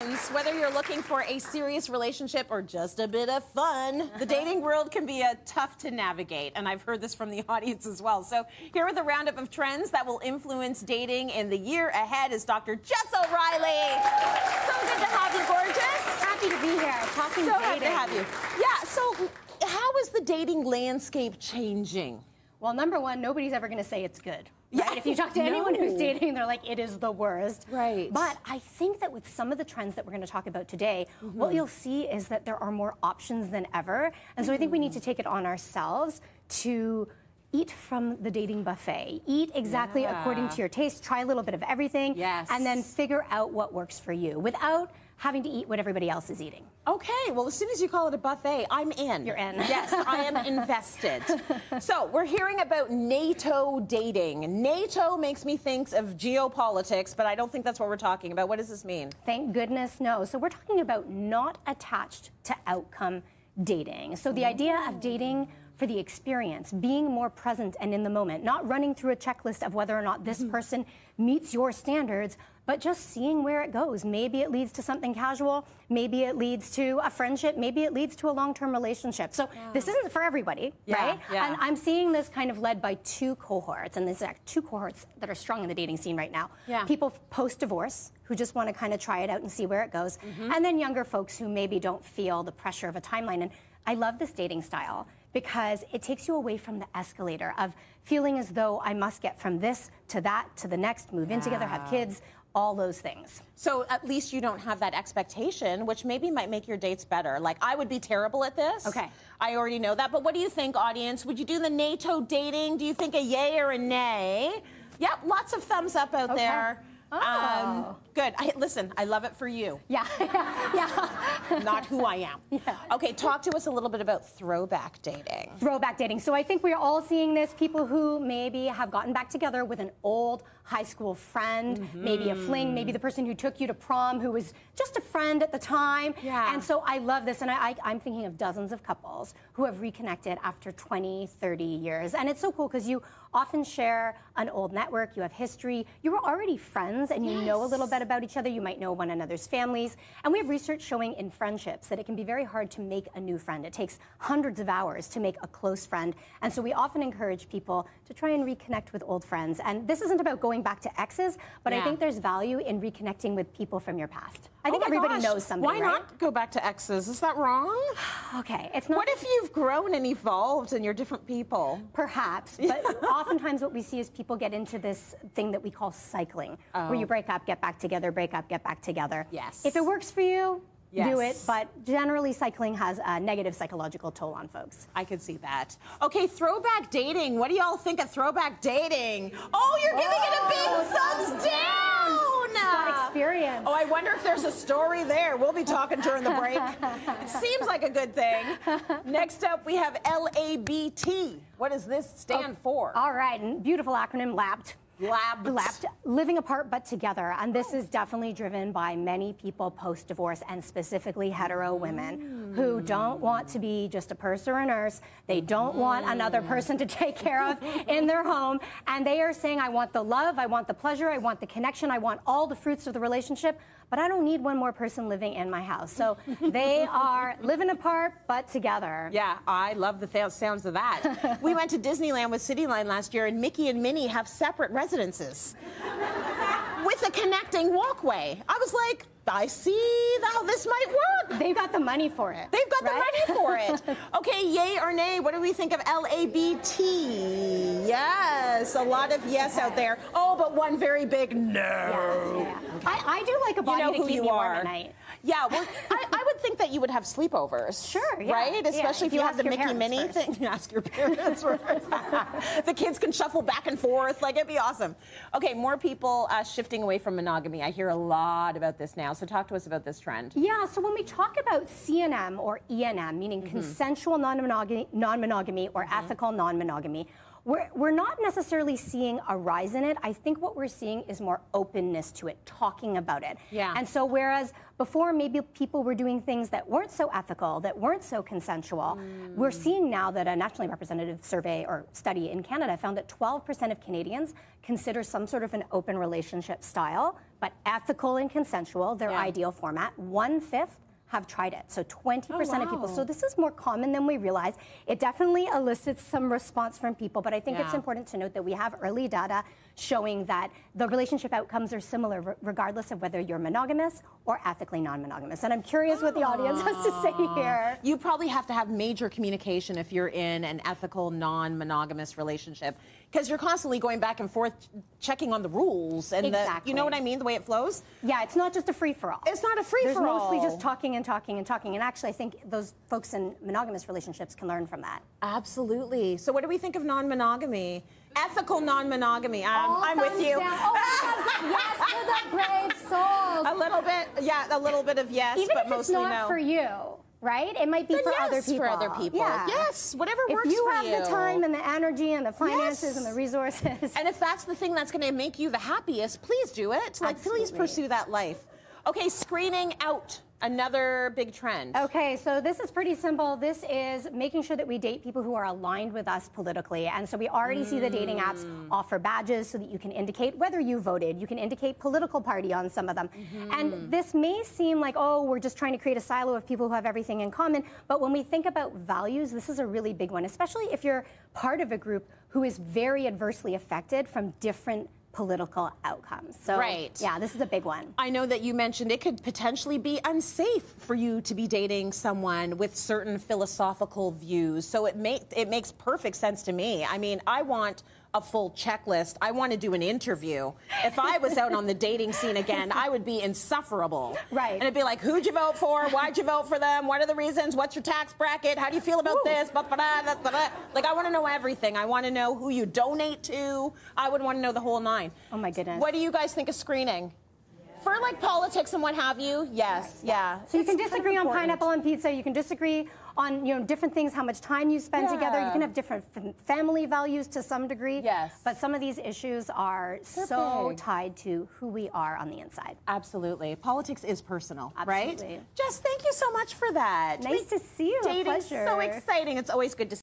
friends, whether you're looking for a serious relationship or just a bit of fun, the uh-huh. dating world can be a tough to navigate, and I've heard this from the audience as well. So here with a roundup of trends that will influence dating in the year ahead is Dr. Jess O'Reilly. So good to have you, gorgeous. Happy to be here, talking So dating. happy to have you. Yeah. So how is the dating landscape changing? Well, number one, nobody's ever going to say it's good. Yeah. Right? If you talk to anyone who's dating, they're like, it is the worst. Right. But I think that with some of the trends that we're going to talk about today, Mm-hmm. what you'll see is that there are more options than ever. And so I think we need to take it on ourselves to eat from the dating buffet. Eat exactly Yeah. according to your taste. Try a little bit of everything. Yes. And then figure out what works for you without having to eat what everybody else is eating. Okay, well, as soon as you call it a buffet, I'm in. You're in. Yes, I am invested. so, we're hearing about NATO dating. NATO makes me think of geopolitics, but I don't think that's what we're talking about. What does this mean? Thank goodness, no. So we're talking about not attached to outcome dating. So the mm. idea of dating for the experience, being more present and in the moment, not running through a checklist of whether or not this person meets your standards, but just seeing where it goes. Maybe it leads to something casual, maybe it leads to a friendship, maybe it leads to a long-term relationship. So this isn't for everybody, Yeah, right? yeah. And I'm seeing this kind of led by two cohorts, and there's like two cohorts that are strong in the dating scene right now. Yeah. People post divorce who just want to kind of try it out and see where it goes, Mm-hmm. and then younger folks who maybe don't feel the pressure of a timeline. And I love this dating style because it takes you away from the escalator of feeling as though I must get from this to that to the next, move in together, have kids, all those things. So, at least you don't have that expectation, which maybe might make your dates better. Like, I would be terrible at this. Okay. I already know that. But what do you think, audience? Would you do the NATO dating? Do you think a yay or a nay? Yep, lots of thumbs up out Okay. there. Um, Oh. good. I, listen, I love it for you. Yeah, yeah. not who I am. Yeah. Okay, talk to us a little bit about throwback dating. throwback dating. So I think we're all seeing this. People who maybe have gotten back together with an old high school friend, maybe a fling, maybe the person who took you to prom who was just a friend at the time. Yeah. And so I love this. And I, I, I'm thinking of dozens of couples who have reconnected after 20, 30 years. And it's so cool because you often share an old network, you have history, you were already friends and you know a little bit about each other, you might know one another's families. And we have research showing in friendships that it can be very hard to make a new friend. It takes hundreds of hours to make a close friend. And so we often encourage people to try and reconnect with old friends. And this isn't about going back to exes, but Yeah. I think there's value in reconnecting with people from your past. I think Oh everybody gosh, knows somebody, Why right? not go back to exes? Is that wrong? Okay, it's not What if you've grown and evolved and you're different people? Perhaps, but oftentimes what we see is people get into this thing that we call cycling, where you oh. break up, get back together, break up, get back together. Oh. Yes. If it works for you, do it, but generally cycling has a negative psychological toll on folks. I could see that. Okay, throwback dating. What do y'all think of throwback dating? Oh, you're giving it a big thumbs down. Experience. Oh, I wonder if there's a story there. We'll be talking during the break. It seems like a good thing. Next up, we have LABT. What does this stand oh, for? All right, and beautiful acronym, LAPT. Labbed. Lapped, living apart but together. And this is definitely driven by many people post divorce and specifically hetero women who don't want to be just a purse or a nurse. They don't want another mm. person to take care of in their home. And they are saying, I want the love, I want the pleasure, I want the connection, I want all the fruits of the relationship, but I don't need one more person living in my house. So they are living apart but together. Yeah, I love the th- sounds of that. we went to Disneyland with Cityline last year, and Mickey and Minnie have separate residences with a connecting walkway. I was like, I see how this might work. They've got the money for it. They've got right? the money for it. Okay, yay or nay? What do we think of LABT? Yes, a lot of yes out there. Oh, but one very big no. Yeah, yeah. I, I do like a body You know to who keep you me warm are. at night. Yeah, well, I would think that you would have sleepovers. Sure, yeah, Right? yeah. Especially if If you you have the Mickey Minnie thing. Ask your parents first. the kids can shuffle back and forth. Like, it'd be awesome. Okay, more people uh, shifting away from monogamy. I hear a lot about this now. So, talk to us about this trend. Yeah, so when we talk about CNM or ENM, meaning Mm-hmm. consensual non-monogamy, non-monogamy or ethical non-monogamy, we're, we're not necessarily seeing a rise in it. I think what we're seeing is more openness to it, talking about it. Yeah. And so, whereas before maybe people were doing things that weren't so ethical, that weren't so consensual, mm. we're seeing now that a nationally representative survey or study in Canada found that 12% of Canadians consider some sort of an open relationship style, but ethical and consensual, their Yeah. ideal format. One fifth have tried it. So 20% of people. So this is more common than we realize. It definitely elicits some response from people, but I think it's important to note that we have early data showing that the relationship outcomes are similar re- regardless of whether you're monogamous or ethically non-monogamous. And I'm curious what the audience has to say here. You probably have to have major communication if you're in an ethical, non monogamous relationship because you're constantly going back and forth checking on the rules and the, Exactly. you know what I mean? The way it flows. Yeah, it's not just a free for all. It's not a free-for-all. There's mostly just talking and talking and talking. And actually, I think those folks in monogamous relationships can learn from that. Absolutely. So, what do we think of non monogamy? Ethical non monogamy. Um, I'm with you. Oh, yes to the brave souls. a little bit, yeah, a little bit of yes, Even but if it's mostly not no. for you, right? It might be Then for yes, other people. for other people. Yeah. Yes, whatever If works you have you. the time and the energy and the finances Yes. and the resources. And if that's the thing that's going to make you the happiest, please do it. Like, please pursue that life. Okay, screening out. Another big trend. Okay, so this is pretty simple. This is making sure that we date people who are aligned with us politically. And so we already see the dating apps Mm. offer badges so that you can indicate whether you voted. You can indicate political party on some of them. Mm-hmm. And this may seem like, oh, we're just trying to create a silo of people who have everything in common. But when we think about values, this is a really big one, especially if you're part of a group who is very adversely affected from different political outcomes. So, Right. yeah, this is a big one. I know that you mentioned it could potentially be unsafe for you to be dating someone with certain philosophical views. So it make, it makes perfect sense to me. I mean, I want a full checklist. I want to do an interview. If I was out on the dating scene again, I would be insufferable. Right. And it'd be like, who'd you vote for? Why'd you vote for them? What are the reasons? What's your tax bracket? How do you feel about Ooh. this? Ba, ba, da, da, da. Like, I want to know everything. I want to know who you donate to. I would want to know the whole nine. Oh, my goodness. What do you guys think of screening? For like politics and what have you? Yes, yeah. So you can It's kind of disagree on pineapple on pizza. You can disagree on you know different things, how much time you spend together. You can have different f- family values to some degree. Yes. But some of these issues are so big. tied to who we are on the inside. Absolutely. Politics is personal, Absolutely. right? Jess, thank you so much for that. Nice to see you. A pleasure. so exciting. It's always good to